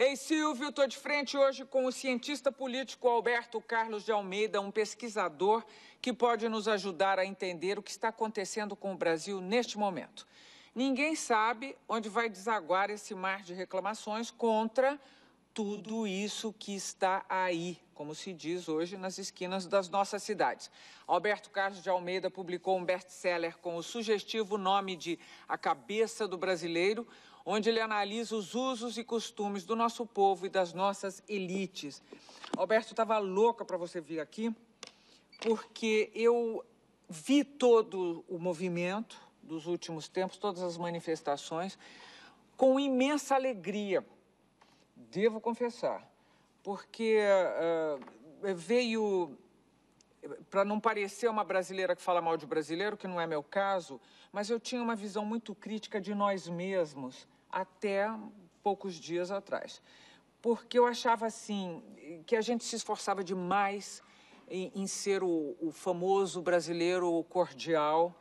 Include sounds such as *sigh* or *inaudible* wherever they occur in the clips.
Ei, Silvio, estou de frente hoje com o cientista político Alberto Carlos de Almeida, um pesquisador que pode nos ajudar a entender o que está acontecendo com o Brasil neste momento. Ninguém sabe onde vai desaguar esse mar de reclamações contra tudo isso que está aí, como se diz hoje, nas esquinas das nossas cidades. Alberto Carlos de Almeida publicou um best-seller com o sugestivo nome de A Cabeça do Brasileiro, onde ele analisa os usos e costumes do nosso povo e das nossas elites. Alberto, estava louca para você vir aqui, porque eu vi todo o movimento dos últimos tempos, todas as manifestações, com imensa alegria, devo confessar, porque uh, veio para não parecer uma brasileira que fala mal de brasileiro, que não é meu caso, mas eu tinha uma visão muito crítica de nós mesmos até poucos dias atrás. Porque eu achava assim que a gente se esforçava demais em, em ser o, o, famoso brasileiro cordial,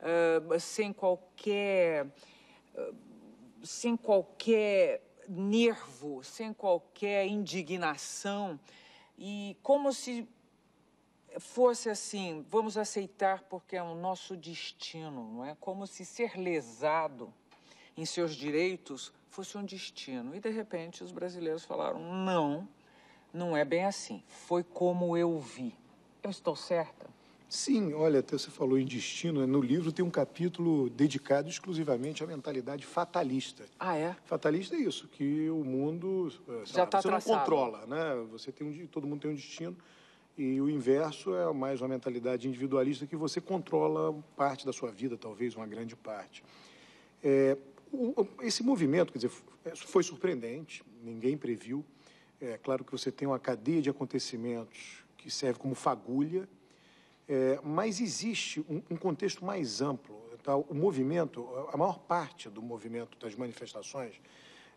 uh, sem qualquer. Uh, sem qualquer nervo, sem qualquer indignação, e como se fosse assim, vamos aceitar porque é o nosso destino, não é? Como se ser lesado em seus direitos fosse um destino. E de repente os brasileiros falaram: não, não é bem assim. Foi como eu vi. Eu estou certa? Sim, olha, até você falou em destino. No livro tem um capítulo dedicado exclusivamente à mentalidade fatalista. Ah, é? Fatalista é isso, que o mundo eh, Já está você traçado. não controla, né? Você tem um, todo mundo tem um destino. E o inverso é mais uma mentalidade individualista que você controla parte da sua vida, talvez uma grande parte. É, esse movimento, quer dizer, é, foi surpreendente, ninguém previu. É claro que você tem uma cadeia de acontecimentos que serve como fagulha, é, mas existe um, um, contexto mais amplo. Tá? O movimento, a maior parte do movimento das manifestações,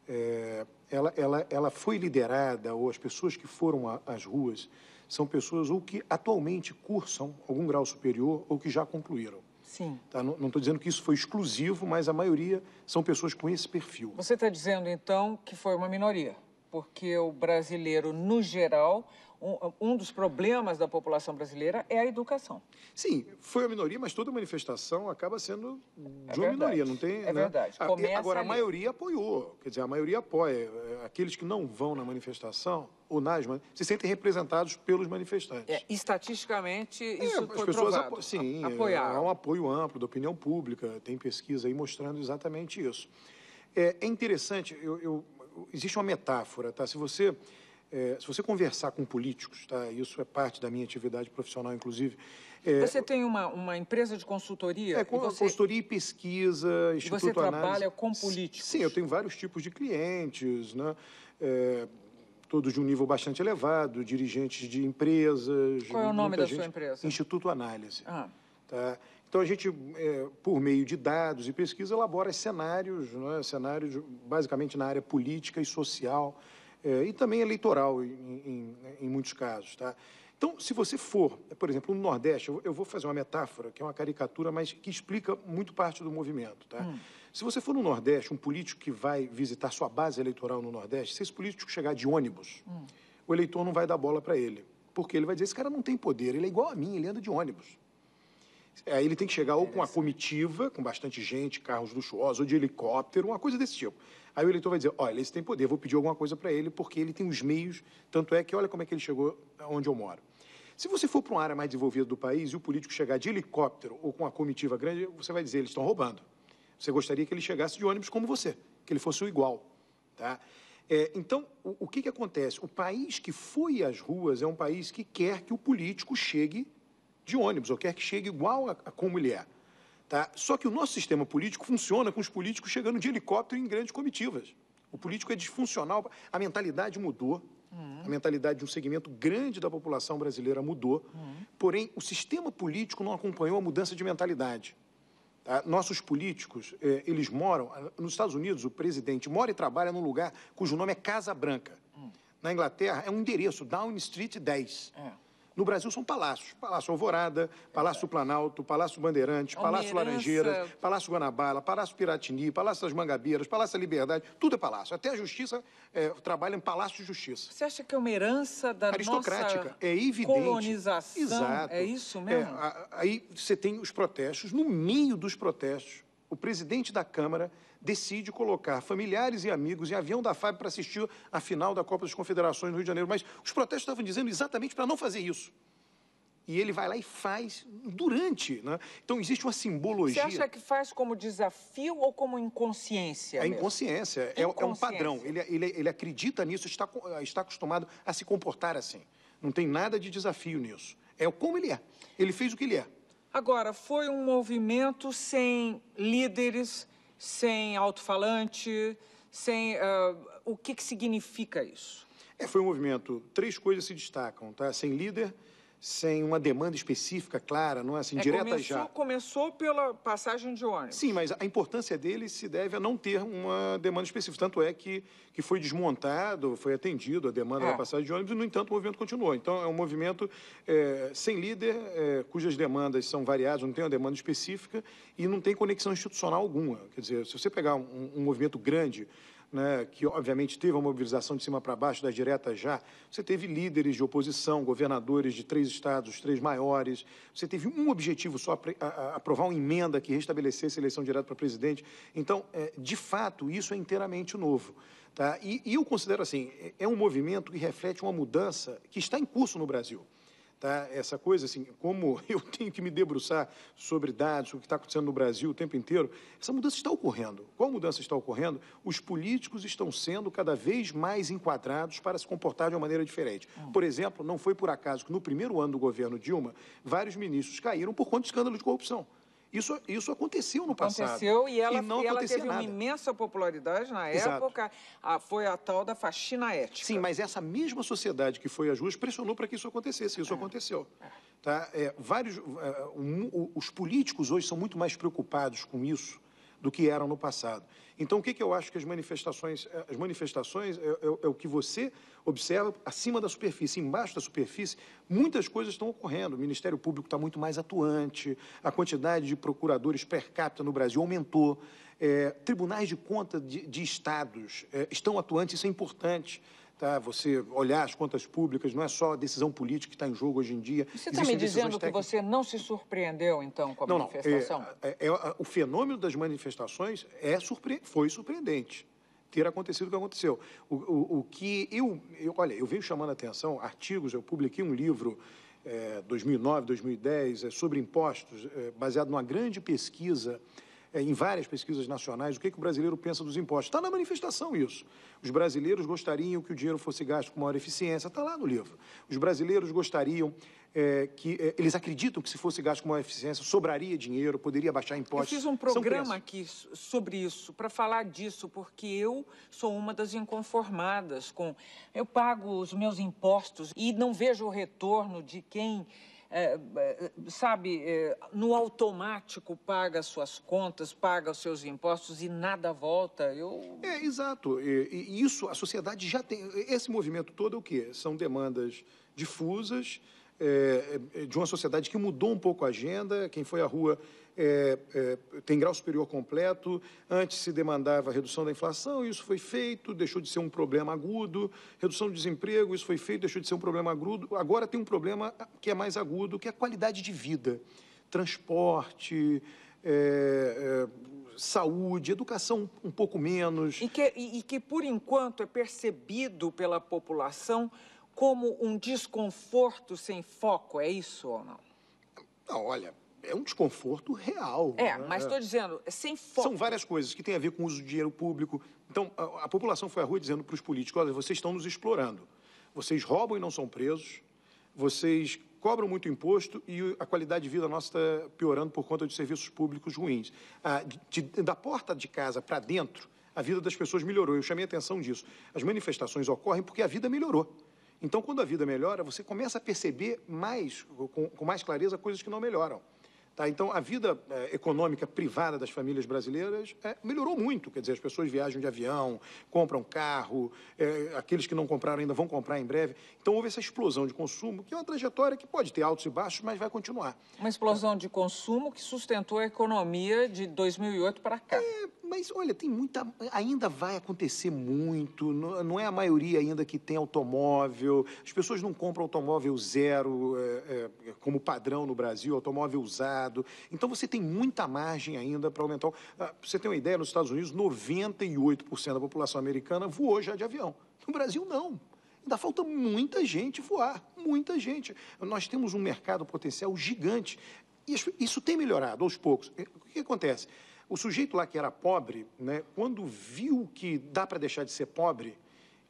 é, ela, ela, ela foi liderada, ou as pessoas que foram às ruas, são pessoas ou que atualmente cursam algum grau superior ou que já concluíram. Sim. Tá? Não estou dizendo que isso foi exclusivo, mas a maioria são pessoas com esse perfil. Você está dizendo, então, que foi uma minoria? Porque o brasileiro, no geral, um, dos problemas da população brasileira é a educação. Sim, foi a minoria, mas toda manifestação acaba sendo de é uma minoria, não tem? É né? verdade. Ah, Começa Agora, ali. a maioria apoiou, quer dizer, a maioria apoia. Aqueles que não vão na manifestação, ou nas se sentem representados pelos manifestantes. É, estatisticamente, é, isso as foi pessoas provado. sim, apoiar. há um apoio amplo da opinião pública, tem pesquisa aí mostrando exatamente isso. É, é interessante, eu, eu, existe uma metáfora, tá? Se você é, se você conversar com políticos, tá? Isso é parte da minha atividade profissional, inclusive. É, você tem uma, uma empresa de consultoria? É, com, você, consultoria e pesquisa, Instituto Você trabalha Análise. com políticos? Sim, eu tenho vários tipos de clientes, né? É, todos de um nível bastante elevado, dirigentes de empresas. Qual é o nome da gente, sua empresa? Instituto Análise. Ah. Tá? Então a gente, é, por meio de dados e pesquisa, elabora cenários, né? cenários basicamente na área política e social é, e também eleitoral em, em, em, muitos casos, tá? Então, se você for, por exemplo, no Nordeste, eu vou fazer uma metáfora, que é uma caricatura, mas que explica muito parte do movimento, tá? Hum. Se você for no Nordeste, um político que vai visitar sua base eleitoral no Nordeste, se esse político chegar de ônibus, hum. o eleitor não vai dar bola para ele, porque ele vai dizer, esse cara não tem poder, ele é igual a mim, ele anda de ônibus. Aí ele tem que chegar ou com uma comitiva, com bastante gente, carros luxuosos, ou de helicóptero, uma coisa desse tipo. Aí o eleitor vai dizer, olha, esse tem poder, vou pedir alguma coisa para ele, porque ele tem os meios, tanto é que olha como é que ele chegou onde eu moro. Se você for para uma área mais desenvolvida do país e o político chegar de helicóptero ou com uma comitiva grande, você vai dizer, eles estão roubando. Você gostaria que ele chegasse de ônibus como você, que ele fosse o igual. Tá? É, então, o, o que, que acontece? O país que foi às ruas é um país que quer que o político chegue de ônibus, ou quer que chegue igual a, a como ele é. Tá? Só que o nosso sistema político funciona com os políticos chegando de helicóptero em grandes comitivas. O político é disfuncional, a mentalidade mudou, uhum. a mentalidade de um segmento grande da população brasileira mudou, uhum. porém o sistema político não acompanhou a mudança de mentalidade. Tá? Nossos políticos, eh, eles moram, nos Estados Unidos, o presidente mora e trabalha num lugar cujo nome é Casa Branca. Uhum. Na Inglaterra, é um endereço, Downing Street 10. É. No Brasil são palácios. Palácio Alvorada, Palácio Planalto, Palácio Bandeirantes, Palácio Laranjeiras, Palácio Guanabara, Palácio Piratini, Palácio das Mangabeiras, Palácio da Liberdade, tudo é palácio. Até a Justiça é, trabalha em Palácio de Justiça. Você acha que é uma herança da Aristocrática, nossa é evidente. colonização? Exato. É isso mesmo? É, aí você tem os protestos. No meio dos protestos, o presidente da Câmara decide colocar familiares e amigos em avião da FAB para assistir a final da Copa das Confederações no Rio de Janeiro. Mas os protestos estavam dizendo exatamente para não fazer isso. E ele vai lá e faz durante. Né? Então, existe uma simbologia. Você acha que faz como desafio ou como inconsciência? É inconsciência, é, é, um padrão. Ele, ele, ele acredita nisso, está, está acostumado a se comportar assim. Não tem nada de desafio nisso. É como ele é. Ele fez o que ele é. Agora, foi um movimento sem líderes, sem alto-falante, sem. Uh, o que, que significa isso? É, foi um movimento. Três coisas se destacam, tá? Sem líder, sem uma demanda específica clara, não é assim, é, direta começou, já. Começou pela passagem de ônibus. Sim, mas a importância dele se deve a não ter uma demanda específica. Tanto é que, que foi desmontado, foi atendido a demanda é. da passagem de ônibus e, no entanto, o movimento continuou. Então, é um movimento é, sem líder, é, cujas demandas são variadas, não tem uma demanda específica e não tem conexão institucional alguma. Quer dizer, se você pegar um, um movimento grande né, que obviamente teve uma mobilização de cima para baixo das diretas já, você teve líderes de oposição, governadores de três estados, três maiores, você teve um objetivo só, aprovar uma emenda que restabelecesse a eleição direta para presidente. Então, é, de fato, isso é inteiramente novo. Tá? E, e eu considero assim, é, é um movimento que reflete uma mudança que está em curso no Brasil. Tá? Essa coisa, assim, como *laughs* eu tenho que me debruçar sobre dados, o que está acontecendo no Brasil o tempo inteiro, essa mudança está ocorrendo. Qual mudança está ocorrendo? Os políticos estão sendo cada vez mais enquadrados para se comportar de uma maneira diferente. Hum. Por exemplo, não foi por acaso que no primeiro ano do governo Dilma, vários ministros caíram por conta de escândalo de corrupção. Isso, isso aconteceu no passado. Aconteceu e ela, e não e ela teve nada. uma imensa popularidade na Exato. época. A, foi a tal da faxina ética. Sim, mas essa mesma sociedade que foi às ruas pressionou para que isso acontecesse. Isso é. aconteceu. Tá? É, vários, é, um, os políticos hoje são muito mais preocupados com isso do que eram no passado. Então, o que, que eu acho que as manifestações, eh, as manifestações é, é, é, o que você observa acima da superfície, embaixo da superfície, muitas coisas estão ocorrendo. O Ministério Público está muito mais atuante, a quantidade de procuradores per capita no Brasil aumentou, é, tribunais de conta de, de estados é, estão atuantes, isso é importante tá? você olhar as contas públicas, não é só a decisão política que está em jogo hoje em dia. Você está me dizendo que você não se surpreendeu, então, com a não, manifestação? Não, é, é, é, o fenômeno das manifestações é surpre... foi surpreendente ter acontecido o que aconteceu. O, o, o que eu, eu, olha, eu venho chamando a atenção, artigos, eu publiquei um livro é, 2009, 2010, é, sobre impostos, é, baseado numa grande pesquisa é, em várias pesquisas nacionais, o que, que o brasileiro pensa dos impostos. Está na manifestação isso. Os brasileiros gostariam que o dinheiro fosse gasto com maior eficiência, está lá no livro. Os brasileiros gostariam é, que é, eles acreditam que se fosse gasto com maior eficiência, sobraria dinheiro, poderia baixar impostos. Eu fiz um programa aqui sobre isso, para falar disso, porque eu sou uma das inconformadas com. Eu pago os meus impostos e não vejo o retorno de quem é, é, sabe, é, no automático paga as suas contas, paga os seus impostos e nada volta. Eu... É, exato. E, e isso, a sociedade já tem. Esse movimento todo é o quê? São demandas difusas é, de uma sociedade que mudou um pouco a agenda. Quem foi à rua é, é, tem grau superior completo. Antes se demandava redução da inflação, isso foi feito, deixou de ser um problema agudo. Redução do desemprego, isso foi feito, deixou de ser um problema agudo. Agora tem um problema que é mais agudo, que é a qualidade de vida. Transporte, é, é saúde, educação um pouco menos. E que, e, e que, por enquanto, é percebido pela população como um desconforto sem foco, é isso ou não? Não, olha, é um desconforto real. É, né? mas estou dizendo, sem foco. São várias coisas que têm a ver com o uso do dinheiro público. Então, a, a população foi à rua dizendo para os políticos: olha, vocês estão nos explorando. Vocês roubam e não são presos. Vocês cobram muito imposto e a qualidade de vida nossa está piorando por conta de serviços públicos ruins. Ah, de, da porta de casa para dentro, a vida das pessoas melhorou. Eu chamei a atenção disso. As manifestações ocorrem porque a vida melhorou. Então, quando a vida melhora, você começa a perceber mais, com, com mais clareza, coisas que não melhoram. Tá? Então, a vida é, econômica privada das famílias brasileiras é, melhorou muito. Quer dizer, as pessoas viajam de avião, compram carro, é, aqueles que não compraram ainda vão comprar em breve. Então, houve essa explosão de consumo, que é uma trajetória que pode ter altos e baixos, mas vai continuar. Uma explosão de consumo que sustentou a economia de 2008 para cá. É, mas, olha, tem muita. Ainda vai acontecer muito. Não, é a maioria ainda que tem automóvel. As pessoas não compram automóvel zero é, é, como padrão no Brasil, automóvel usado. Então você tem muita margem ainda para aumentar. Ah, você tem uma ideia, nos Estados Unidos, 98% da população americana voou já de avião. No Brasil, não. Ainda falta muita gente voar, muita gente. Nós temos um mercado potencial gigante. Isso, isso tem melhorado aos poucos. O que acontece? O sujeito lá que era pobre, né, quando viu que dá para deixar de ser pobre,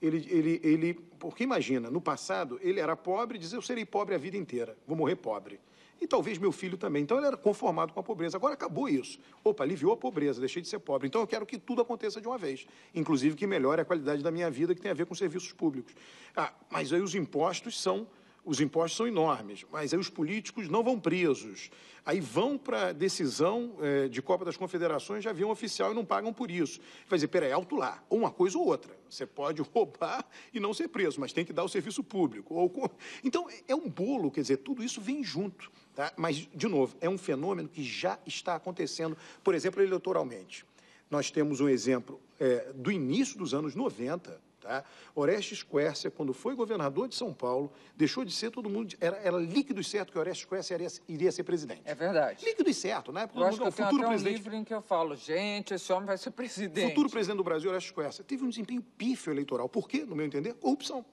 ele, ele, ele, porque imagina, no passado ele era pobre e dizia, eu serei pobre a vida inteira, vou morrer pobre. E talvez meu filho também. Então ele era conformado com a pobreza. Agora acabou isso. Opa, aliviou a pobreza, deixei de ser pobre. Então eu quero que tudo aconteça de uma vez. Inclusive que melhore a qualidade da minha vida, que tem a ver com serviços públicos. Ah, mas aí os impostos são os impostos são enormes, mas aí os políticos não vão presos. Aí vão para a decisão é, de Copa das Confederações de avião oficial e não pagam por isso. Vai dizer, peraí, alto lá, ou uma coisa ou outra. Você pode *laughs* roubar e não ser preso, mas tem que dar o serviço público. Ou... *laughs* Então, é um bolo, quer dizer, tudo isso vem junto. Tá? Mas, de novo, é um fenômeno que já está acontecendo, por exemplo, eleitoralmente. Nós temos um exemplo é, do início dos anos 90, Tá? Orestes Quercia, quando foi governador de São Paulo, deixou de ser todo mundo. Era, era líquido e certo que Orestes Quercia iria, iria ser presidente. É verdade. Líquido e certo, né? Eu acho que eu futuro tenho até um livro em que eu falo, gente, esse homem vai ser presidente. Futuro presidente do Brasil, Orestes Quercia, teve um desempenho pífio eleitoral. Por quê? No meu entender, corrupção.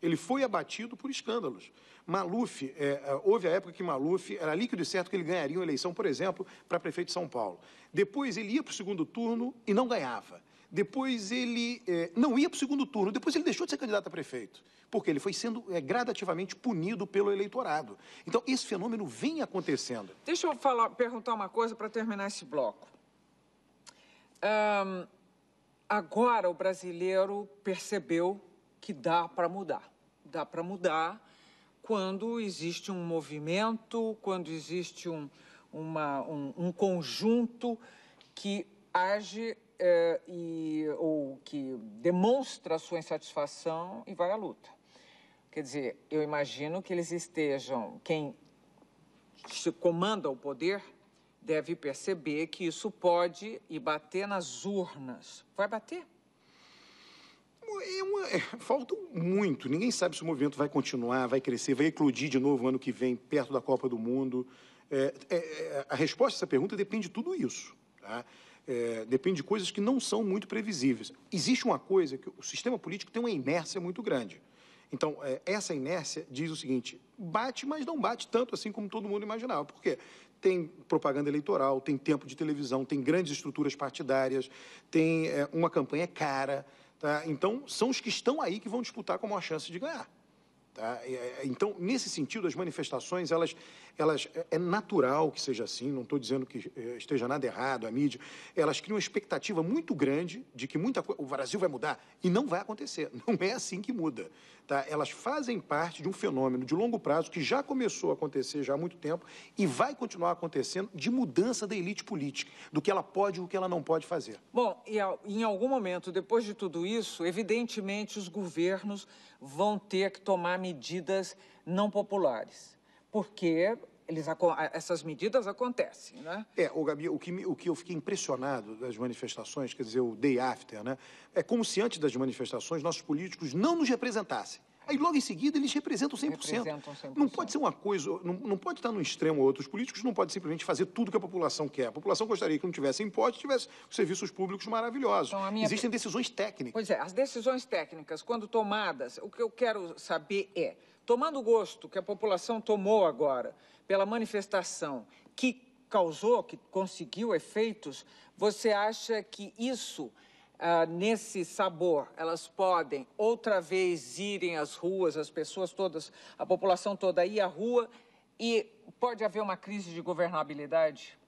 Ele foi abatido por escândalos. Maluf, é, é houve a época que Maluf era líquido e certo que ele ganharia uma eleição, por exemplo, para prefeito de São Paulo. Depois ele ia para o segundo turno e não ganhava. Depois ele é, não ia para o segundo turno, depois ele deixou de ser candidato a prefeito, porque ele foi sendo é, gradativamente punido pelo eleitorado. Então, esse fenômeno vem acontecendo. Deixa eu falar, perguntar uma coisa para terminar esse bloco. Um, agora o brasileiro percebeu que dá para mudar. Dá para mudar quando existe um movimento, quando existe um, uma, um, um conjunto que age é, e, ou que demonstra sua insatisfação e vai à luta. Quer dizer, eu imagino que eles estejam, quem comanda o poder deve perceber que isso pode ir bater nas urnas. Vai bater? É uma, é, falta muito. Ninguém sabe se o movimento vai continuar, vai crescer, vai eclodir de novo ano que vem, perto da Copa do Mundo. É, é, é a resposta a essa pergunta depende de tudo isso. Tá? É, depende de coisas que não são muito previsíveis. Existe uma coisa que o sistema político tem uma inércia muito grande. Então, é, essa inércia diz o seguinte: bate, mas não bate tanto assim como todo mundo imaginava. Por quê? Tem propaganda eleitoral, tem tempo de televisão, tem grandes estruturas partidárias, tem é, uma campanha cara. Tá? Então, são os que estão aí que vão disputar com a maior chance de ganhar. Tá? É, então, nesse sentido, as manifestações, elas, elas é, é natural que seja assim, não estou dizendo que é, esteja nada errado, a mídia, elas criam uma expectativa muito grande de que muita o Brasil vai mudar, e não vai acontecer, *laughs* não é assim que muda. Tá? Elas fazem parte de um fenômeno de longo prazo que já começou a acontecer já há muito tempo e vai continuar acontecendo de mudança da elite política, do que ela pode e o que ela não pode fazer. Bom, e em algum momento, depois de tudo isso, evidentemente os governos vão ter que tomar medidas não populares, porque eles, essas medidas acontecem, né? É, o Gabi, o que, o que eu fiquei impressionado das manifestações, quer dizer, o day after, né? É como se antes das manifestações nossos políticos não nos representassem. Aí logo em seguida eles representam 100%. Representam 100%. Não pode ser uma coisa, não, não pode estar num extremo ou outro. Os políticos não podem simplesmente fazer tudo que a população quer. A população gostaria que não tivesse impostos, tivesse serviços públicos maravilhosos. Então, minha... Existem decisões técnicas. Pois é, as decisões técnicas, quando tomadas, o que eu quero saber é, tomando o gosto que a população tomou agora pela manifestação que causou, que conseguiu efeitos, você acha que isso ah, nesse sabor, elas podem outra vez irem às ruas, as pessoas todas, a população toda ir à rua e pode haver uma crise de governabilidade?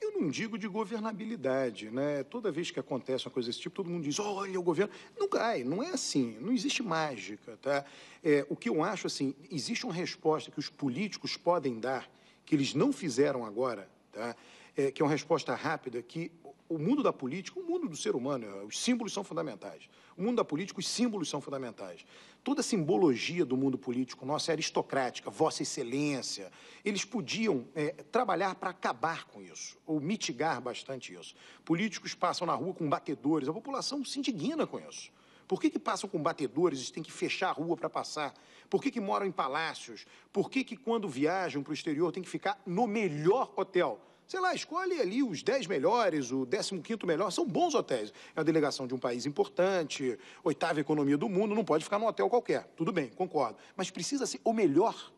Eu não digo de governabilidade, né? Toda vez que acontece uma coisa desse tipo, todo mundo diz, olha, o governo... Não cai, não é assim, não existe mágica, tá? É, o que eu acho, assim, existe uma resposta que os políticos podem dar que eles não fizeram agora, tá? É, que é uma resposta rápida, que o mundo da política, o mundo do ser humano, os símbolos são fundamentais. O mundo da política, os símbolos são fundamentais. Toda a simbologia do mundo político nosso é aristocrática, Vossa Excelência. Eles podiam é, trabalhar para acabar com isso, ou mitigar bastante isso. Políticos passam na rua com batedores, a população se indigna com isso. Por que, que passam com batedores e têm que fechar a rua para passar? Por que, que moram em palácios? Por que, que quando viajam para o exterior tem que ficar no melhor hotel? Sei lá, escolhe ali os 10 melhores, o 15 melhor, são bons hotéis. É a delegação de um país importante, oitava economia do mundo, não pode ficar num hotel qualquer. Tudo bem, concordo. Mas precisa ser o melhor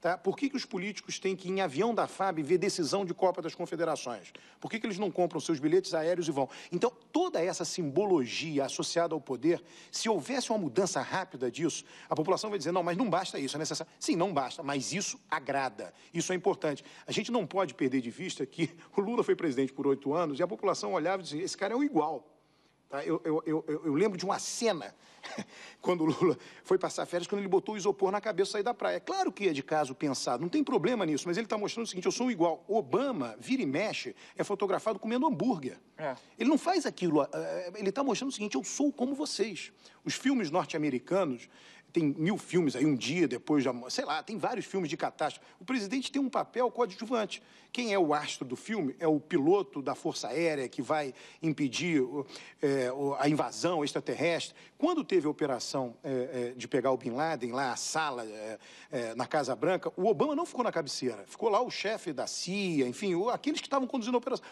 Tá? Por que, que os políticos têm que ir em avião da FAB ver decisão de Copa das Confederações? Por que, que eles não compram seus bilhetes aéreos e vão? Então, toda essa simbologia associada ao poder, se houvesse uma mudança rápida disso, a população vai dizer, não, mas não basta isso, é necessário. Sim, não basta, mas isso agrada, isso é importante. A gente não pode perder de vista que o Lula foi presidente por oito anos e a população olhava e dizia, esse cara é um igual. Tá? Eu, eu, eu, eu, lembro de uma cena, *laughs* quando o Lula foi passar férias, quando ele botou o isopor na cabeça e sair da praia. Claro que é de caso pensado, não tem problema nisso, mas ele está mostrando o seguinte, eu sou igual. Obama, vira e mexe, é fotografado comendo hambúrguer. É. Ele não faz aquilo, eh, ele está mostrando o seguinte, eu sou como vocês. Os filmes norte-americanos, tem mil filmes aí, um dia depois, de, sei lá, tem vários filmes de catástrofe. O presidente tem um papel coadjuvante. Quem é o astro do filme? É o piloto da Força Aérea que vai impedir é, a invasão extraterrestre. Quando teve a operação é, é, de pegar o Bin Laden, lá a sala é, é, na Casa Branca, o Obama não ficou na cabeceira. Ficou lá o chefe da CIA, enfim, aqueles que estavam conduzindo a operação.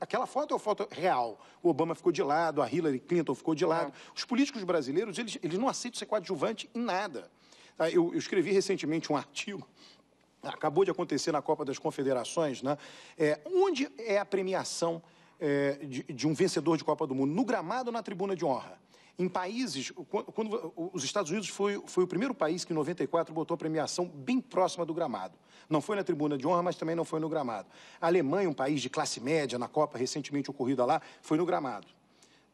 Aquela foto é uma foto real. O Obama ficou de lado, a Hillary Clinton ficou de lado. Os políticos brasileiros, eles, eles não aceitam ser coadjuvante em nada. Eu, eu escrevi recentemente um artigo acabou de acontecer na Copa das Confederações, né? É, onde é a premiação é, de, de, um vencedor de Copa do Mundo? No gramado ou na tribuna de honra? Em países, quando, quando, os Estados Unidos foi, foi o primeiro país que em 94 botou a premiação bem próxima do gramado. Não foi na tribuna de honra, mas também não foi no gramado. A Alemanha, um país de classe média, na Copa recentemente ocorrida lá, foi no gramado.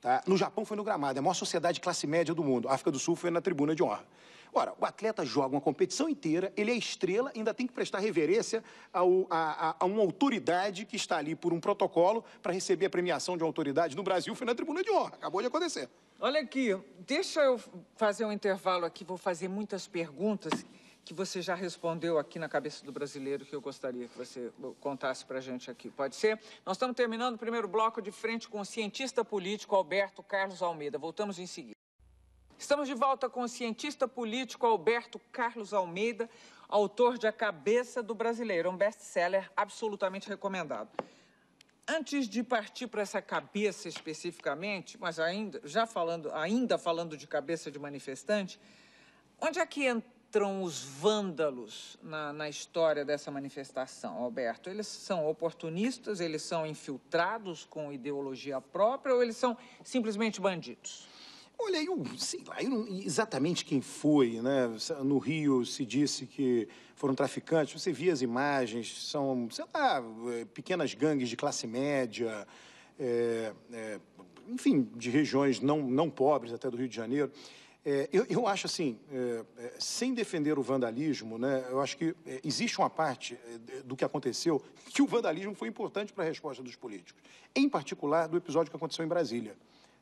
Tá? No Japão foi no gramado, é a maior sociedade de classe média do mundo. A África do Sul foi na tribuna de honra. Ora, o atleta joga uma competição inteira, ele é estrela, ainda tem que prestar reverência ao, a, a, a, uma autoridade que está ali por um protocolo para receber a premiação de uma autoridade. No Brasil foi na tribuna de honra, acabou de acontecer. Olha aqui, deixa eu fazer um intervalo aqui, vou fazer muitas perguntas que você já respondeu aqui na cabeça do brasileiro que eu gostaria que você contasse para a gente aqui. Pode ser? Nós estamos terminando o primeiro bloco de frente com o cientista político Alberto Carlos Almeida. Voltamos em seguida. Estamos de volta com o cientista político Alberto Carlos Almeida, autor de A Cabeça do Brasileiro, um best-seller absolutamente recomendado. Antes de partir para essa cabeça especificamente, mas ainda já falando, ainda falando de cabeça de manifestante, onde é que entram os vândalos na, na história dessa manifestação, Alberto? Eles são oportunistas, eles são infiltrados com ideologia própria ou eles são simplesmente bandidos? Olha, eu sei lá, eu não, exatamente quem foi, né? No Rio se disse que foram traficantes, você via as imagens, são, sei lá, é, pequenas gangues de classe média, é, é, enfim, de regiões não, não pobres até do Rio de Janeiro. É, eu, eu, acho assim, é, é, sem defender o vandalismo, né, eu acho que existe uma parte do que aconteceu *laughs* que o vandalismo foi importante para a resposta dos políticos, em particular do episódio que aconteceu em Brasília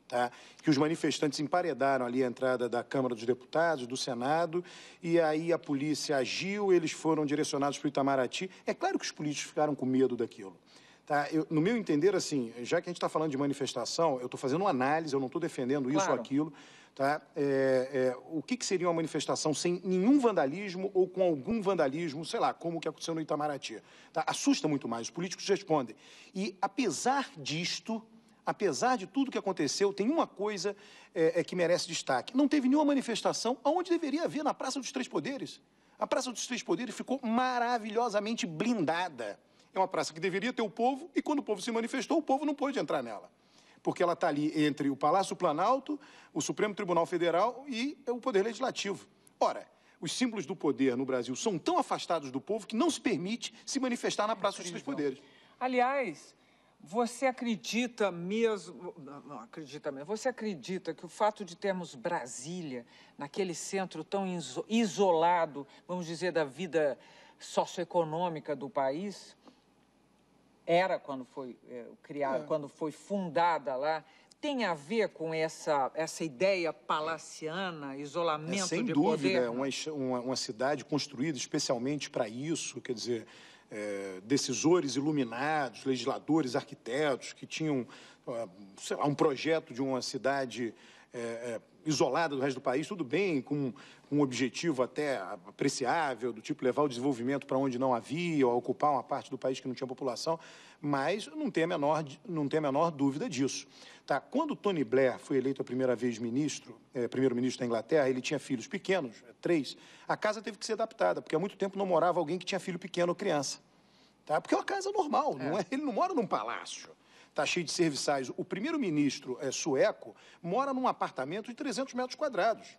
tá? que os manifestantes emparedaram ali a entrada da Câmara dos Deputados, do Senado, e aí a polícia agiu, eles foram direcionados para o Itamaraty. É claro que os políticos ficaram com medo daquilo. Tá? Eu, no meu entender, assim, já que a gente está falando de manifestação, eu estou fazendo uma análise, eu não estou defendendo isso claro. ou aquilo. Tá? É, é, o que, que, seria uma manifestação sem nenhum vandalismo ou com algum vandalismo, sei lá, como o que aconteceu no Itamaraty? Tá? Assusta muito mais, os políticos respondem. E, apesar disto, apesar de tudo que aconteceu, tem uma coisa é, é, que merece destaque. Não teve nenhuma manifestação onde deveria haver, na Praça dos Três Poderes. A Praça dos Três Poderes ficou maravilhosamente blindada. É uma praça que deveria ter o povo, e quando o povo se manifestou, o povo não pôde entrar nela. Porque ela está ali entre o Palácio Planalto, o Supremo Tribunal Federal e o Poder Legislativo. Ora, os símbolos do poder no Brasil são tão afastados do povo que não se permite se manifestar na Praça dos Três Poderes. Aliás, você acredita mesmo, não acredita mesmo, você acredita que o fato de termos Brasília, naquele centro tão isolado, vamos dizer, da vida socioeconômica do país, era quando foi é, criada, é. quando foi fundada lá, tem a ver com essa, essa ideia palaciana, isolamento é, sem de dúvida, poder? Sem dúvida, uma, uma cidade construída especialmente para isso, quer dizer, é, decisores iluminados, legisladores, arquitetos que tinham lá, um projeto de uma cidade é, é, isolada do resto do país, tudo bem, com um objetivo até apreciável, do tipo levar o desenvolvimento para onde não havia, ou ocupar uma parte do país que não tinha população, mas não tem a menor, não tem a menor dúvida disso. Tá? Quando Tony Blair foi eleito a primeira vez ministro, é, primeiro-ministro da Inglaterra, ele tinha filhos pequenos, é, três, a casa teve que ser adaptada, porque há muito tempo não morava alguém que tinha filho pequeno ou criança. Tá? Porque é uma casa normal, é. Não é, ele não mora num palácio está cheio de serviçais. O primeiro-ministro é, sueco mora num apartamento de 300 metros quadrados.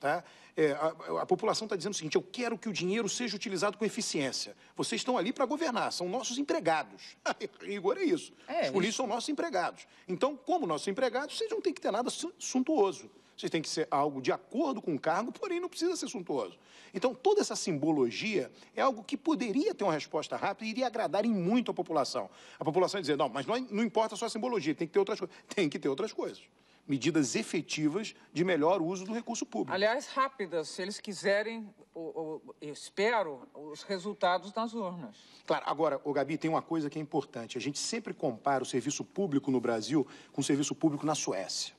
Tá? É, a, a, população está dizendo o seguinte: eu quero que o dinheiro seja utilizado com eficiência. Vocês estão ali para governar, são nossos empregados. *laughs* Igor é isso. É, Os polícias isso. são nossos empregados. Então, como nossos empregados, vocês não têm que ter nada suntuoso. Vocês têm que ser algo de acordo com o cargo, porém não precisa ser suntuoso. Então, toda essa simbologia é algo que poderia ter uma resposta rápida e iria agradar em muito a população. A população dizer, não, mas não, não importa só a simbologia, tem que ter outras coisas. *laughs* Tem que ter outras coisas medidas efetivas de melhor uso do recurso público. Aliás, rápidas, se eles quiserem, eu espero, os resultados nas urnas. Claro, agora, o Gabi, tem uma coisa que é importante. A gente sempre compara o serviço público no Brasil com o serviço público na Suécia.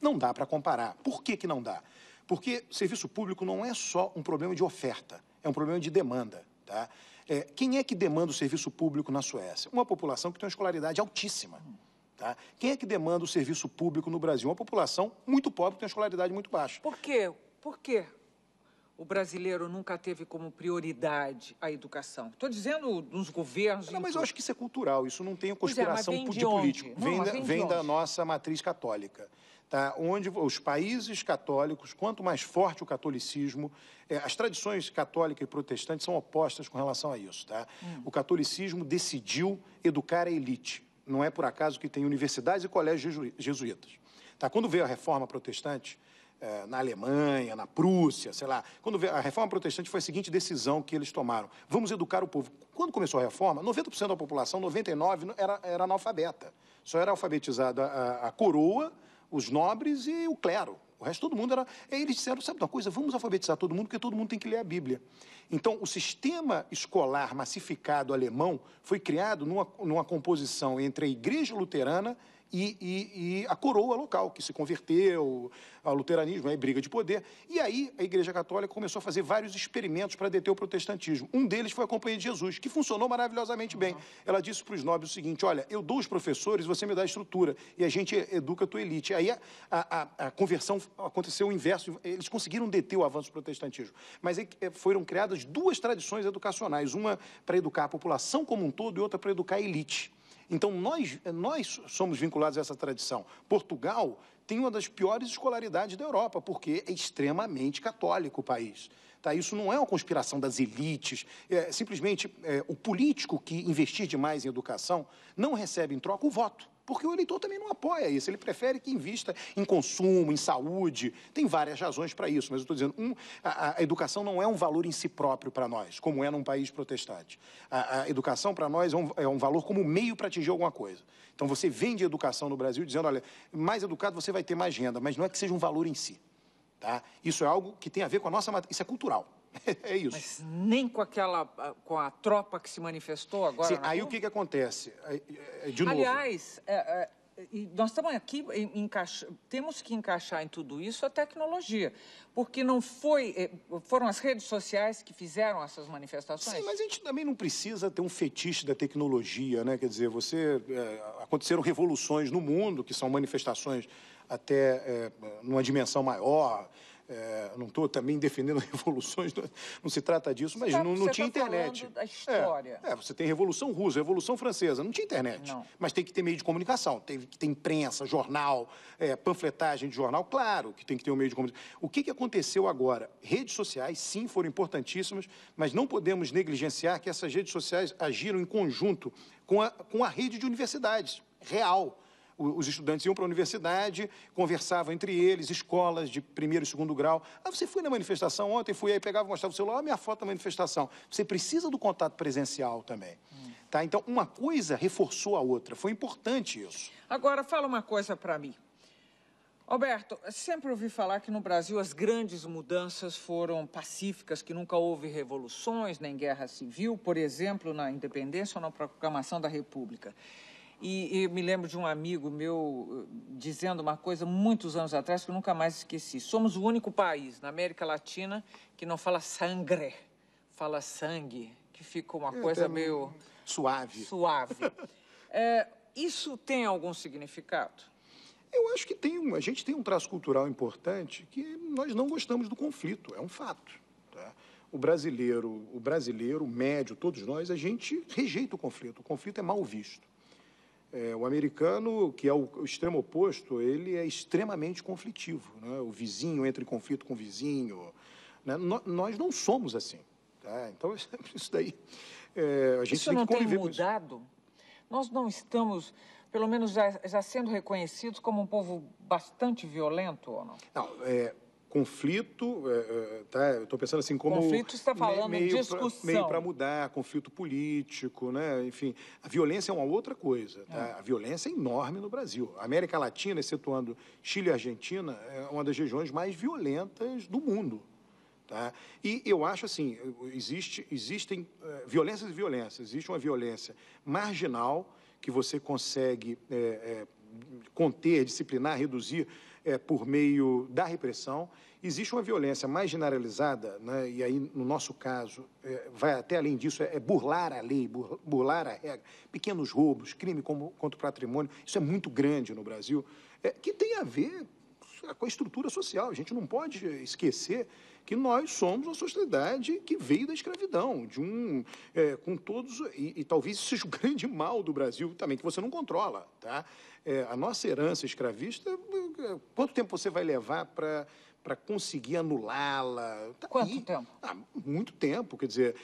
Não dá para comparar. Por que, que não dá? Porque serviço público não é só um problema de oferta, é um problema de demanda. Tá? É, quem é que demanda o serviço público na Suécia? Uma população que tem uma escolaridade altíssima. Tá? Quem é que demanda o serviço público no Brasil? Uma população muito pobre que tem uma escolaridade muito baixa. Por quê? Por quê? O brasileiro nunca teve como prioridade a educação. Estou dizendo dos governos. Não, mas eu acho que isso é cultural, isso não tem conspiração é, de, de político. Não, vem, da, vem, vem da nossa matriz católica. Tá? onde os países católicos, quanto mais forte o catolicismo, é, as tradições católica e protestante são opostas com relação a isso. Tá? Hum. O catolicismo decidiu educar a elite não é por acaso que tem universidades e colégios jesuítas. Tá? Quando veio a reforma protestante, é, na Alemanha, na Prússia, sei lá, quando veio a reforma protestante foi a seguinte decisão que eles tomaram: vamos educar o povo. Quando começou a reforma, 90% da população, 99% era, era analfabeta. Só era alfabetizada a coroa, os nobres e o clero. O resto todo mundo era. Eles disseram: sabe uma coisa, vamos alfabetizar todo mundo, porque todo mundo tem que ler a Bíblia. Então, o sistema escolar massificado alemão foi criado numa, numa composição entre a Igreja Luterana e, e, e, a coroa local, que se converteu ao luteranismo, aí briga de poder. E aí a Igreja Católica começou a fazer vários experimentos para deter o protestantismo. Um deles foi a Companhia de Jesus, que funcionou maravilhosamente bem. Ela disse para os nobres o seguinte: olha, eu dou os professores, você me dá a estrutura, e a gente educa a tua elite. Aí a, a, a conversão aconteceu o inverso, eles conseguiram deter o avanço do protestantismo. Mas aí eh, foram criadas duas tradições educacionais, uma para educar a população como um todo e outra para educar a elite. Então, nós, nós somos vinculados a essa tradição. Portugal tem uma das piores escolaridades da Europa, porque é extremamente católico o país. Tá? Isso não é uma conspiração das elites. É, simplesmente, é, o político que investir demais em educação não recebe em troca o voto porque o eleitor também não apoia isso. Ele prefere que invista em consumo, em saúde. Tem várias razões para isso, mas eu estou dizendo, um, a, a, educação não é um valor em si próprio para nós, como é num país protestante. A, a educação para nós é um, é um valor como meio para atingir alguma coisa. Então você vende educação no Brasil dizendo, olha, mais educado você vai ter mais renda, mas não é que seja um valor em si. Tá? Isso é algo que tem a ver com a nossa... Isso é cultural. *laughs* É isso. Mas nem com aquela, com a tropa que se manifestou agora. Sim, aí rua? o que, que acontece? De novo. Aliás, é, é, nós estamos aqui encaixa, temos que encaixar em tudo isso a tecnologia, porque não foi, é, foram as redes sociais que fizeram essas manifestações. Sim, mas a gente também não precisa ter um fetiche da tecnologia, né? Quer dizer, você é, aconteceram revoluções no mundo que são manifestações até é, numa dimensão maior. É, não estou também defendendo *laughs* revoluções, não, se trata disso, mas tá, não, não tinha tá internet. Da história. É, é, você tem Revolução Russa, Revolução Francesa, não tinha internet. Não. Mas tem que ter meio de comunicação, tem que ter imprensa, jornal, é, panfletagem de jornal, claro que tem que ter um meio de comunicação. O que, que aconteceu agora? Redes sociais, sim, foram importantíssimas, mas não podemos negligenciar que essas redes sociais agiram em conjunto com a, com a rede de universidades real os estudantes iam para a universidade, conversavam entre eles, escolas de primeiro e segundo grau. Ah, você foi na manifestação ontem, fui aí, pegava, mostrava o celular, olha a minha foto da manifestação. Você precisa do contato presencial também. Hum. Tá? Então, uma coisa reforçou a outra. Foi importante isso. Agora, fala uma coisa para mim. Alberto, sempre ouvi falar que no Brasil as grandes mudanças foram pacíficas, que nunca houve revoluções nem guerra civil, por exemplo, na independência ou na proclamação da República. E, e me lembro de um amigo meu eh, dizendo uma coisa muitos anos atrás que eu nunca mais esqueci. Somos o único país na América Latina que não fala sangre, fala sangue, que fica uma é, coisa meio suave. Suave. *laughs* É, isso tem algum significado? Eu acho que tem um, a gente tem um traço cultural importante que nós não gostamos do conflito, é um fato. Tá? O brasileiro, o brasileiro médio, todos nós, a gente rejeita o conflito. O conflito é mal visto. É, o americano, que é o, o, extremo oposto, ele é extremamente conflitivo. Né? O vizinho entra em conflito com o vizinho. Né? No, nós não somos assim. Tá? Então, *laughs* isso daí, é, a gente isso tem não tem mudado? Nós não estamos pelo menos já, já sendo reconhecidos como um povo bastante violento ou não? Não, é, conflito, é, é tá, estou pensando assim como... Conflito está falando meio discussão. Pra, meio para mudar, conflito político, né? enfim. A violência é uma outra coisa, tá? É. A violência é enorme no Brasil. A América Latina, excetuando Chile e Argentina, é uma das regiões mais violentas do mundo. Tá? E eu acho assim, existe, existem uh, violências e violências. Existe uma violência marginal, que você consegue é, é, conter, disciplinar, reduzir é, por meio da repressão. Existe uma violência mais generalizada, né, e aí, no nosso caso, é, vai até além disso, é, é burlar a lei, burlar a regra. Pequenos roubos, crime como, contra o patrimônio, isso é muito grande no Brasil, é, que tem a ver com a estrutura social. A gente não pode esquecer que nós somos uma sociedade que veio da escravidão, de um, é, com todos, e, e, talvez isso seja o *laughs* grande mal do Brasil também, que você não controla, tá? É, a nossa herança escravista, quanto tempo você vai levar para para conseguir anulá-la. Tá Quanto aí. tempo? Ah, muito tempo. Quer dizer,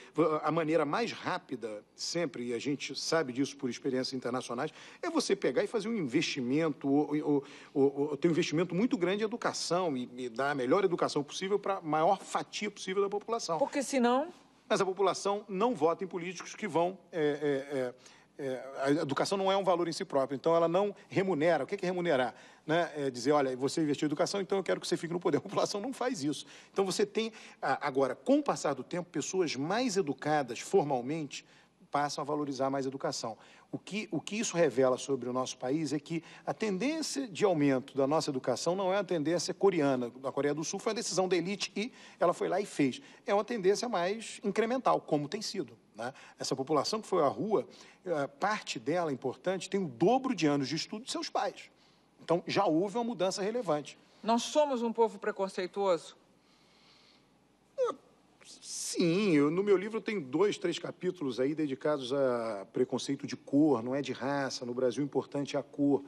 a maneira mais rápida, sempre, e a gente sabe disso por experiências internacionais, é você pegar e fazer um investimento, ou, ou, ou, ou ter um investimento muito grande em educação e, e dar a melhor educação possível para a maior fatia possível da população. Porque senão. Mas a população não vota em políticos que vão. É, é, é, é, a educação não é um valor em si próprio, então ela não remunera. O que é, remunerar? Né? É dizer, olha, você investiu em educação, então eu quero que você fique no poder. A população não faz isso. Então você tem, agora, com o passar do tempo, pessoas mais educadas formalmente passam a valorizar mais a educação. O que, o que isso revela sobre o nosso país é que a tendência de aumento da nossa educação não é uma tendência coreana. A Coreia do Sul foi uma decisão da elite e ela foi lá e fez. É uma tendência mais incremental, como tem sido. Né? Essa população que foi à rua, eh, parte dela, importante, tem o dobro de anos de estudo de seus pais. Então, já houve uma mudança relevante. Nós somos um povo preconceituoso? Sim, eu, no meu livro tem dois, três capítulos aí dedicados a preconceito de cor, não é de raça. No Brasil, o importante é a cor.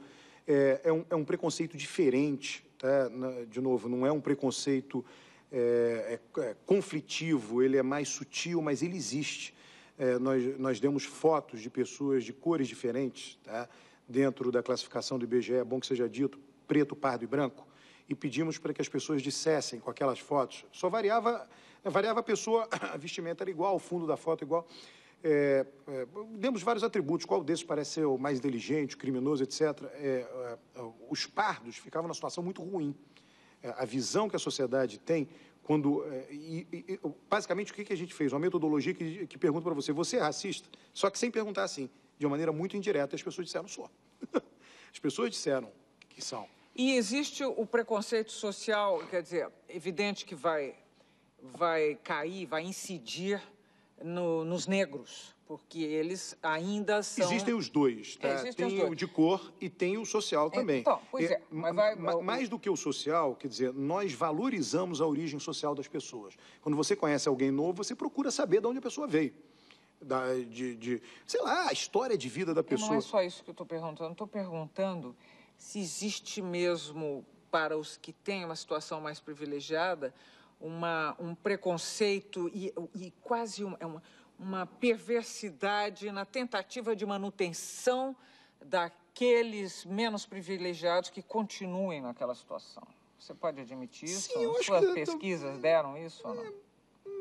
É, é, um, é um, preconceito diferente, tá? De novo, não é um preconceito é, é, é conflitivo, ele é mais sutil, mas ele existe. É, nós, nós demos fotos de pessoas de cores diferentes, tá? Dentro da classificação do IBGE, é bom que seja dito, preto, pardo e branco, e pedimos para que as pessoas dissessem com aquelas fotos. Só variava variava a pessoa, *coughs* a vestimenta era igual, o fundo da foto igual. É, é, demos vários atributos, qual desses parece ser o mais inteligente, criminoso, etc. É, é, os pardos ficavam numa situação muito ruim. É, a visão que a sociedade tem quando. É, e, e, basicamente, o que, que a gente fez? Uma metodologia que, que pergunta para você: você é racista? Só que sem perguntar assim, de uma maneira muito indireta, as pessoas disseram só. *laughs* As pessoas disseram que são. E existe o preconceito social, quer dizer, evidente que vai vai cair, vai incidir no, nos negros, porque eles ainda são... Existem os dois, tá? É, tem os dois. o de cor e tem o social também. Então, pois é, é mas vai... Mais do que o social, quer dizer, nós valorizamos a origem social das pessoas. Quando você conhece alguém novo, você procura saber de onde a pessoa veio. Da, de, de, sei lá, a história de vida da pessoa. Não é só isso que eu estou perguntando. Estou perguntando se existe mesmo, para os que têm uma situação mais privilegiada, uma, um preconceito e, e quase uma, é uma, uma perversidade na tentativa de manutenção da aqueles menos privilegiados que continuem naquela situação. Você pode admitir isso? Sim, eu Suas pesquisas tô... deram isso ou não?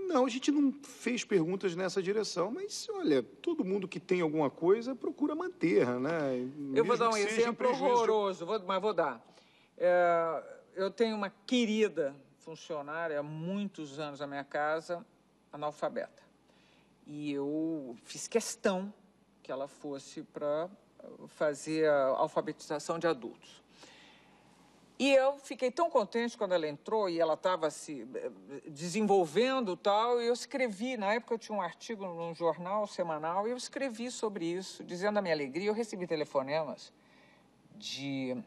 Não, a gente não fez perguntas nessa direção, mas olha, todo mundo que tem alguma coisa procura manter, né? Mesmo eu vou dar um exemplo horroroso, vou, mas vou dar. É, eu tenho uma querida funcionária há muitos anos na minha casa, analfabeta. E eu fiz questão que ela fosse para fazer a alfabetização de adultos. E eu fiquei tão contente quando ela entrou e ela estava se eh, desenvolvendo tal, e eu escrevi, na época eu tinha um artigo num jornal semanal, e eu escrevi sobre isso, dizendo a minha alegria. Eu recebi telefonemas de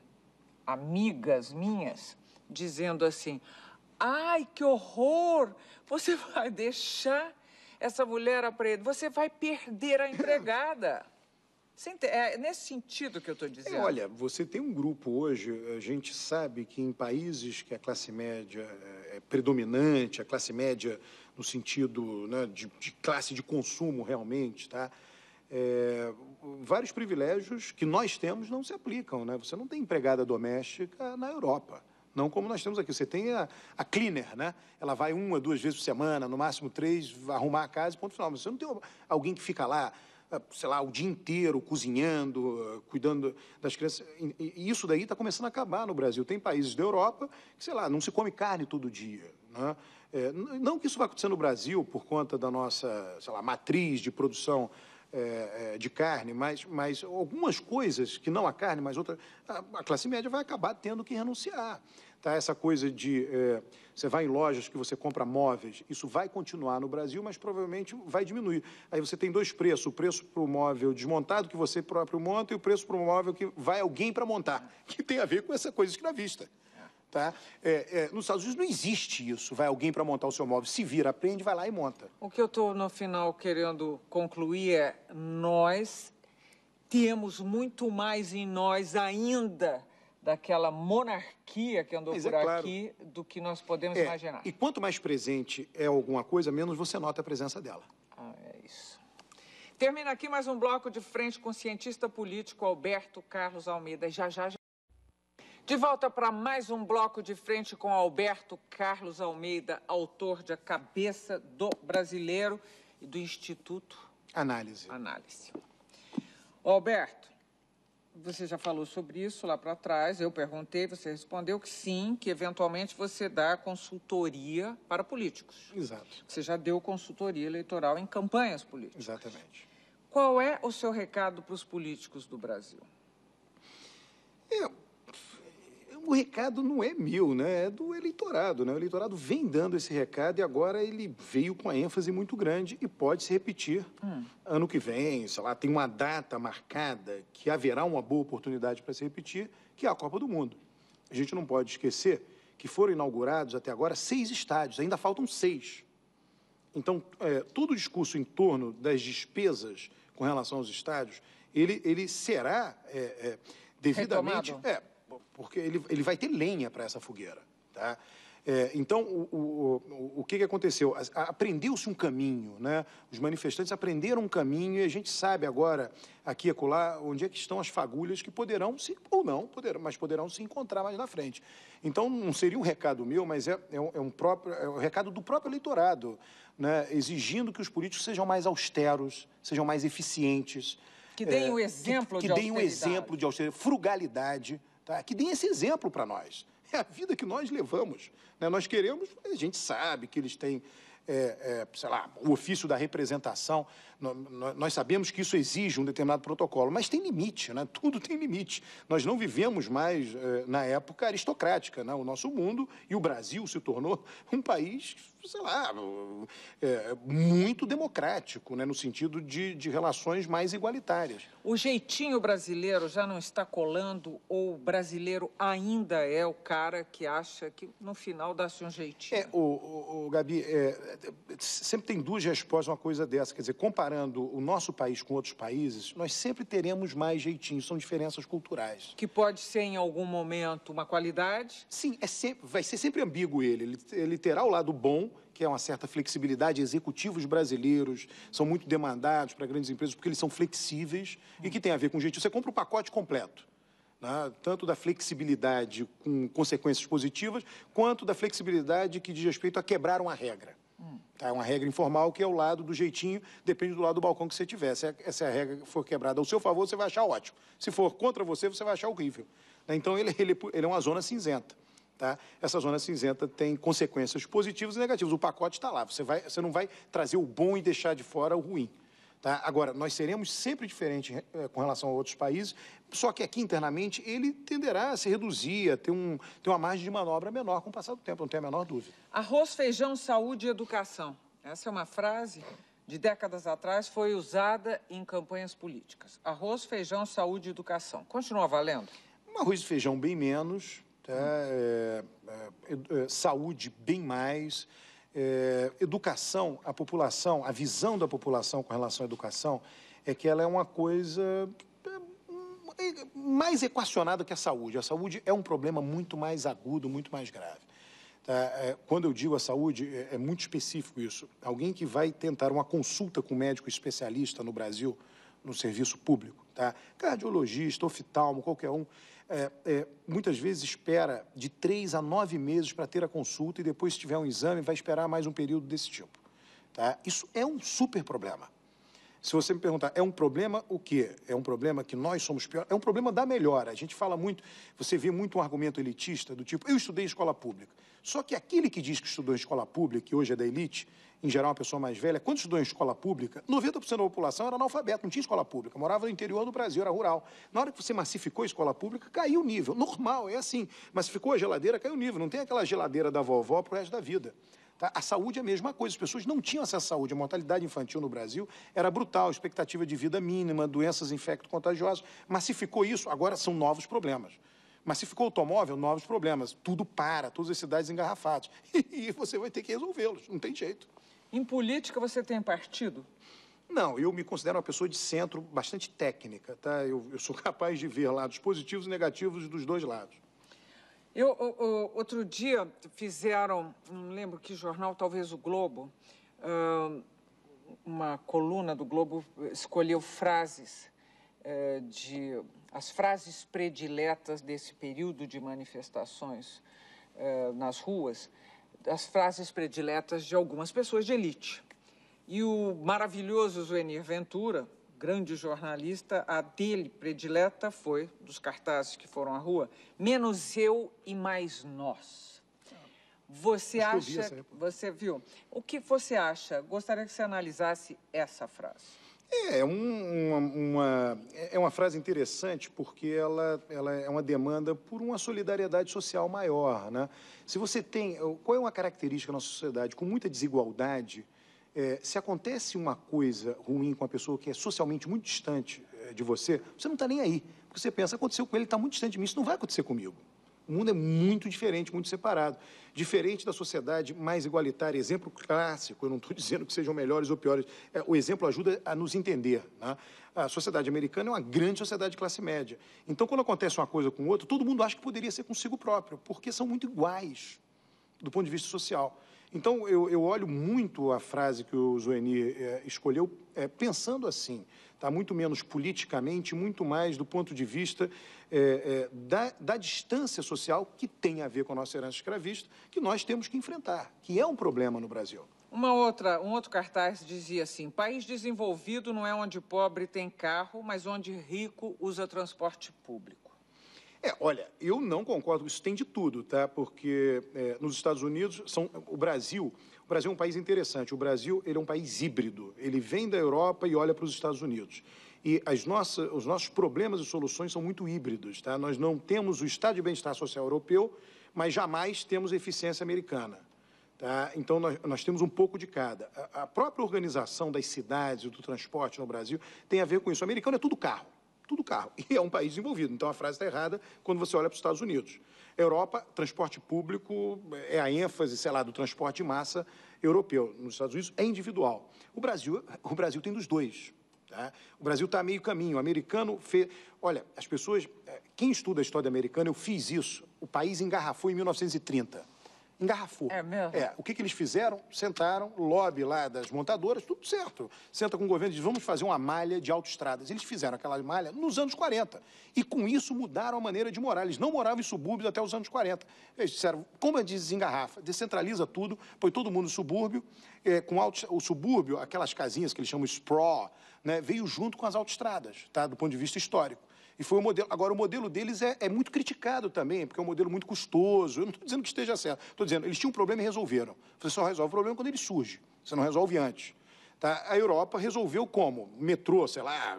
amigas minhas dizendo assim: ai, que horror! Você *laughs* vai deixar essa mulher aprender, você vai perder a empregada. É nesse sentido que eu estou é, dizendo. É, olha, você tem um grupo hoje, a gente sabe que em países que a classe média é, é predominante, a classe média no sentido né, de, de, classe de consumo realmente, tá? É, vários privilégios que nós temos não se aplicam, né? Você não tem empregada doméstica na Europa. Não como nós temos aqui. Você tem a, a, cleaner, né? Ela vai uma, duas vezes por semana, no máximo três, arrumar a casa e ponto final. Mas você não tem alguém que fica lá ah, sei lá, o dia inteiro cozinhando, ah, cuidando das crianças. E isso daí está começando a acabar no Brasil. Tem países da Europa que, sei lá, não se come carne todo dia. Né? É, não que isso vai acontecer no Brasil por conta da nossa, sei lá, matriz de produção é, é, de carne, mas, mas algumas coisas que não a carne, mas outras, a, a classe média vai acabar tendo que renunciar. Tá? Essa coisa de é, você vai em lojas que você compra móveis, isso vai continuar no Brasil, mas provavelmente vai diminuir. Aí você tem dois preços: o preço para o móvel desmontado, que você próprio monta, e o preço para o móvel que vai alguém para montar, *laughs* que tem a ver com essa coisa escravista. Tá? É, é, nos Estados Unidos não existe isso. Vai alguém para montar o seu móvel, se vira, aprende, vai lá e monta. O que eu estou, no final, querendo concluir é: nós temos muito mais em nós ainda daquela monarquia que andou Mas por é claro. aqui do que nós podemos é, imaginar. E quanto mais presente é alguma coisa, menos você nota a presença dela. Ah, é isso. Termina aqui mais um bloco de frente com o cientista político Alberto Carlos Almeida. Já, já, já. De volta para mais um bloco de frente com Alberto Carlos Almeida, autor de A Cabeça do Brasileiro e do Instituto Análise. Análise. Alberto, você já falou sobre isso lá para trás. Eu perguntei, você respondeu que sim, que eventualmente você dá consultoria para políticos. Exato. Você já deu consultoria eleitoral em campanhas políticas. Exatamente. Qual é o seu recado para os políticos do Brasil? Eu, o recado não é meu, né? É do eleitorado, né? O eleitorado vem dando esse recado e agora ele veio com a ênfase muito grande e pode se repetir hum. ano que vem, sei lá, tem uma data marcada que haverá uma boa oportunidade para se repetir, que é a Copa do Mundo. A gente não pode esquecer que foram inaugurados até agora seis estádios, ainda faltam seis. Então, é, todo o discurso em torno das despesas com relação aos estádios, ele, ele será é, é, devidamente. Porque ele, ele vai ter lenha para essa fogueira. Tá? É, então, o, o, o, o que, que aconteceu? Aprendeu-se um caminho, né? Os manifestantes aprenderam um caminho e a gente sabe agora, aqui e acolá, onde é que estão as fagulhas que poderão, se, ou não, poderão, mas poderão se encontrar mais na frente. Então, não seria um recado meu, mas é, é, um, é um, próprio, é um recado do próprio eleitorado, né? exigindo que os políticos sejam mais austeros, sejam mais eficientes. Que deem o é, exemplo que, que deem o exemplo de austeridade, frugalidade, tá? que deem esse exemplo para nós. É a vida que nós levamos. Né? Nós queremos, a gente sabe que eles têm é, é, sei lá, o ofício da representação, nós sabemos que isso exige um determinado protocolo, mas tem limite, né? *laughs* tudo tem limite. Nós não vivemos mais é, na época aristocrática, né? o nosso mundo e o Brasil se tornou *laughs* um país, sei lá, é, muito democrático, né? no sentido de, de relações mais igualitárias. O jeitinho brasileiro já não está colando ou o brasileiro ainda é o cara que acha que no final dá-se um jeitinho? É, o, o, o Gabi, é, sempre tem duas respostas a uma coisa dessa. Quer dizer, comparando o nosso país com outros países, nós sempre teremos mais jeitinho, são diferenças culturais. Que pode ser, em algum momento, uma qualidade? Sim, é sempre, vai ser sempre ambíguo ele. Ele, ele terá o lado bom, requer uma certa flexibilidade. Executivos brasileiros são muito demandados para grandes empresas porque eles são flexíveis e que tem a ver com o jeito. Você compra o pacote completo. Né? tanto da flexibilidade com consequências positivas, quanto da flexibilidade que diz respeito a quebrar uma regra. Tá? É uma regra informal que é o lado do jeitinho, depende do lado do balcão que você tiver. Se essa regra for quebrada ao seu favor, você vai achar ótimo. Se for contra você, você vai achar horrível. Né? Então, ele, ele, ele é uma zona cinzenta. Tá? Essa zona cinzenta tem consequências positivas e negativas. O pacote está lá. Você, vai, você não vai trazer o bom e deixar de fora o ruim. Tá? Agora, nós seremos sempre diferentes é, com relação a outros países, só que aqui internamente ele tenderá a se reduzir, a ter, um, ter uma margem de manobra menor com o passar do tempo, não tem a menor dúvida. Arroz, feijão, saúde e educação. Essa é uma frase de décadas atrás, foi usada em campanhas políticas. Arroz, feijão, saúde e educação. Continua valendo? Um arroz e feijão bem menos, tá? é, é, é, saúde bem mais. É, educação, a população, a visão da população com relação à educação é que ela é uma coisa é, mais equacionada que a saúde. A saúde é um problema muito mais agudo, muito mais grave. Tá? É, quando eu digo a saúde, é, é muito específico isso. Alguém que vai tentar uma consulta com um médico especialista no Brasil, no serviço público, tá? cardiologista, oftalmo, qualquer um, é, é, muitas vezes espera de três a nove meses para ter a consulta e depois, se tiver um exame, vai esperar mais um período desse tipo. Tá? Isso é um super problema. Se você me perguntar, é um problema o quê? É um problema que nós somos piores? É um problema da melhora. A gente fala muito, você vê muito um argumento elitista do tipo, eu estudei escola pública. Só que aquele que diz que estudou em escola pública, que hoje é da elite, em geral uma pessoa mais velha, quando estudou em escola pública, 90% da população era analfabeto, não tinha escola pública, morava no interior do Brasil, era rural. Na hora que você massificou a escola pública, caiu o nível. Normal, é assim. Massificou a geladeira, caiu o nível. Não tem aquela geladeira da vovó para o resto da vida. Tá? A saúde é a mesma coisa, as pessoas não tinham acesso à saúde. A mortalidade infantil no Brasil era brutal, expectativa de vida mínima, doenças infecto-contagiosas. Massificou isso, agora são novos problemas. Massificou o automóvel, novos problemas. Tudo para, todas as cidades engarrafadas. *laughs* E você vai ter que resolvê-los, não tem jeito. Em política, você tem partido? Não, eu me considero uma pessoa de centro bastante técnica, tá? Eu, eu sou *laughs* capaz de ver lados positivos e negativos dos dois lados. Eu, o, o, outro dia fizeram, não lembro que jornal, talvez o Globo, uma coluna do Globo escolheu frases uh, de as frases prediletas desse período de manifestações uh, nas ruas, as frases prediletas de algumas pessoas de elite. E o maravilhoso Zuenir Ventura, grande jornalista, a dele predileta foi, dos cartazes que foram à rua, menos eu e mais nós. Você acha, você viu, o que você acha? Gostaria que você analisasse essa frase. É, um, uma, uma, é uma frase interessante porque ela, ela é uma demanda por uma solidariedade social maior. Né? Se você tem. Qual é uma característica na nossa sociedade com muita desigualdade? É, se acontece uma coisa ruim com uma pessoa que é socialmente muito distante é, de você, você não está nem aí. Porque você pensa, aconteceu com ele, está muito distante de mim, isso não vai acontecer comigo. O mundo é muito diferente, muito separado. Diferente da sociedade mais igualitária, exemplo clássico, eu não estou *laughs* dizendo que sejam melhores ou piores, é, o exemplo ajuda a nos entender. Né? A sociedade americana é uma grande sociedade de classe média. Então, quando acontece uma coisa com outra, todo mundo acha que poderia ser consigo próprio, porque são muito iguais do ponto de vista social. Então, eu, eu olho muito a frase que o Zoeni é, escolheu é, pensando assim, tá? muito menos politicamente, muito mais do ponto de vista é, da, da distância social que tem a ver com a nossa herança escravista, que nós temos que enfrentar, que é um problema no Brasil. Uma outra, um outro cartaz dizia assim: país desenvolvido não é onde pobre tem carro, mas onde rico usa transporte público. É, olha, eu não concordo, isso tem de tudo, tá? Porque é, nos Estados Unidos, são, o Brasil, o Brasil é um país interessante. O Brasil ele é um país híbrido. Ele vem da Europa e olha para os Estados Unidos. E as nossas, os nossos problemas e soluções são muito híbridos, tá? Nós não temos o estado de bem-estar social europeu, mas jamais temos eficiência americana. Tá? Então, nós, nós, temos um pouco de cada. A, a própria organização das cidades e do transporte no Brasil tem a ver com isso. O americano é tudo carro tudo carro. E é um país desenvolvido. Então a frase está errada quando você olha para os Estados Unidos. Europa, transporte público é a ênfase, sei lá, do transporte de massa europeu. Nos Estados Unidos é individual. O Brasil, o Brasil tem dos dois. Tá? O Brasil está a meio caminho. O americano fez. Olha, as pessoas. É, quem estuda a história americana, eu fiz isso. O país engarrafou em 1930. Engarrafou. É mesmo? É. O que, que eles fizeram? Sentaram, lobby lá das montadoras, tudo certo. Senta com o governo e diz, vamos fazer uma malha de autoestradas. Eles fizeram aquela malha nos anos 40. E com isso mudaram a maneira de morar. Eles não moravam em subúrbios até os anos 40. Eles disseram, como é desengarrafa? Descentraliza tudo, põe todo mundo no subúrbio. É, com auto, o subúrbio, aquelas casinhas que eles chamam spraw, né, veio junto com as autoestradas, tá? do ponto de vista histórico. E foi o modelo. Agora, o modelo deles é, é muito criticado também, porque é um modelo muito custoso. Eu não estou dizendo que esteja certo. Estou dizendo, eles tinham um problema e resolveram. Você só resolve o problema quando ele surge. Você não resolve antes. Tá? A Europa resolveu como? Metrô, sei lá,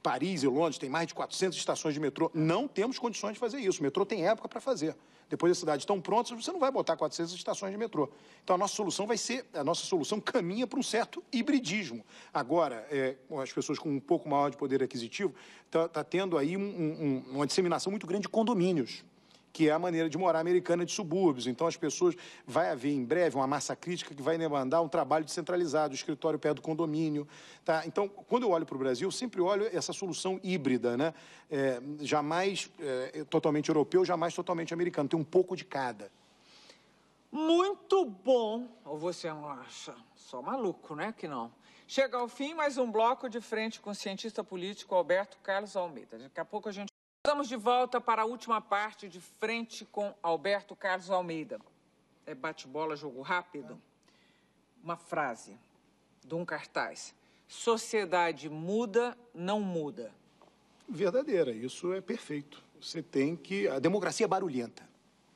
Paris e Londres tem mais de 400 estações de metrô. Não temos condições de fazer isso. O metrô tem época para fazer. Depois das cidades estão prontas, você não vai botar 400 estações de metrô. Então a nossa solução vai ser, a nossa solução caminha para um certo hibridismo. Agora, é, as pessoas com um pouco maior de poder aquisitivo, está tá tendo aí um, um, uma disseminação muito grande de condomínios que é a maneira de morar americana de subúrbios. Então, as pessoas. Vai haver em breve uma massa crítica que vai demandar um trabalho descentralizado, escritório perto do condomínio. Tá? Então, quando eu olho para o Brasil, eu sempre olho essa solução híbrida, né? É, jamais é, totalmente europeu, jamais totalmente americano. Tem um pouco de cada. Muito bom. Ou você não acha? Só maluco, né? Que não. Chega ao fim mais um bloco de frente com o cientista político Alberto Carlos Almeida. Daqui a pouco a gente. Estamos de volta para a última parte de frente com Alberto Carlos Almeida. É bate-bola, jogo rápido? Uma frase de um cartaz. Sociedade muda, não muda. Verdadeira, isso é perfeito. Você tem que. A democracia é barulhenta.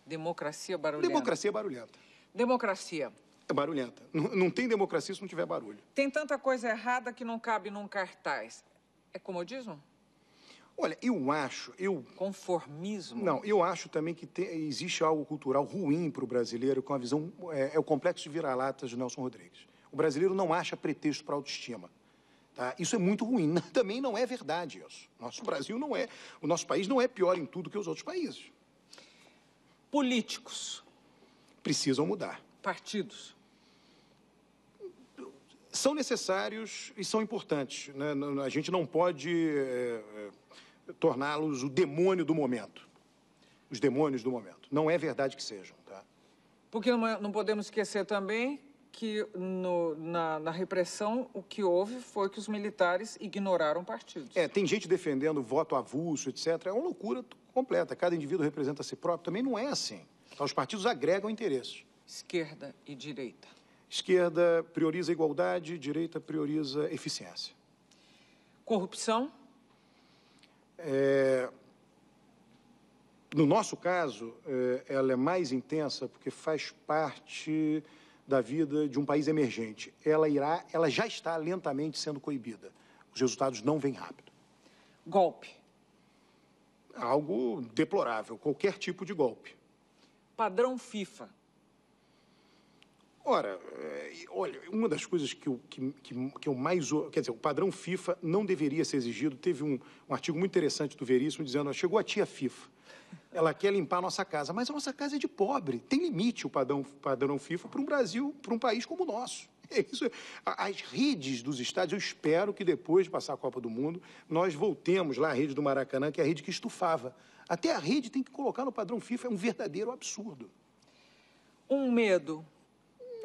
Democracia barulhenta. Democracia é barulhenta. Democracia. É barulhenta. Não, não tem democracia se não tiver barulho. Tem tanta coisa errada que não cabe num cartaz. É comodismo? Olha, eu acho, eu... Conformismo? Não, eu acho também que existe algo cultural ruim para o brasileiro com a visão... É, é o complexo de vira-latas de Nelson Rodrigues. O brasileiro não acha pretexto para autoestima. Tá? Isso é muito ruim. *laughs* Também não é verdade isso. Nosso Brasil não é... O nosso país não é pior em tudo que os outros países. Políticos? Precisam mudar. Partidos? São necessários e são importantes. Né? A gente não pode... É, é torná-los o demônio do momento. Os demônios do momento. Não é verdade que sejam, tá? Porque não, não podemos esquecer também que no, na, na, repressão o que houve foi que os militares ignoraram partidos. É, tem gente defendendo voto avulso, etc. É uma loucura completa. Cada indivíduo representa a si próprio. Também não é assim. Então, os partidos agregam interesses. Esquerda e direita. Esquerda prioriza igualdade, direita prioriza eficiência. Corrupção? É, no nosso caso, é, ela é mais intensa porque faz parte da vida de um país emergente. Ela irá, ela já está lentamente sendo coibida. Os resultados não vêm rápido. Golpe. Algo deplorável, qualquer tipo de golpe. Padrão FIFA. Ora, é, olha, uma das coisas que eu, que, que, que eu mais. Quer dizer, o padrão FIFA não deveria ser exigido. Teve um, um artigo muito interessante do Veríssimo dizendo: chegou a tia FIFA. Ela quer limpar a nossa casa, mas a nossa casa é de pobre. Tem limite o padrão, padrão FIFA para um Brasil, para um país como o nosso. *laughs* É isso. As redes dos estádios, eu espero que depois de passar a Copa do Mundo, nós voltemos lá à rede do Maracanã, que é a rede que estufava. Até a rede tem que colocar no padrão FIFA, é um verdadeiro absurdo. Um medo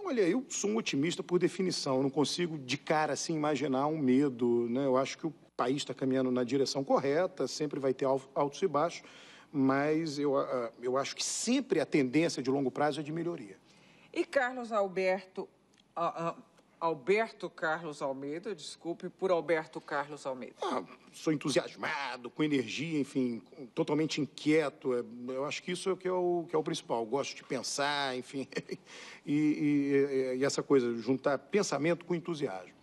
Olha, eu sou um otimista por definição. Eu não consigo de cara assim imaginar um medo. Né? Eu acho que o país está caminhando na direção correta, sempre vai ter altos e baixos, mas eu, ah, eu acho que sempre a tendência de longo prazo é de melhoria. E Carlos Alberto, uh, uh, Alberto Carlos Almeida, desculpe, por Alberto Carlos Almeida. Ah, sou entusiasmado, com energia, enfim, totalmente inquieto. É, eu acho que isso é o que é o, que é o principal. Gosto de pensar, enfim, *laughs* e, e, e essa coisa, juntar pensamento com entusiasmo.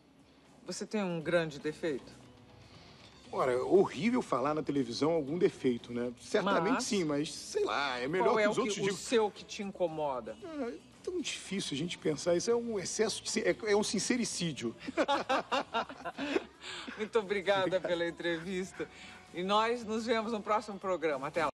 Você tem um grande defeito? Ora, é horrível falar na televisão algum defeito, né? Certamente mas... sim, mas sei lá, é melhor Qual que é os o outros que, O seu que te incomoda? Ah, tão difícil a gente pensar. Isso é um excesso de. É, é um sincericídio. *laughs* Muito obrigada Obrigado. pela entrevista. E nós nos vemos no próximo programa. Até lá.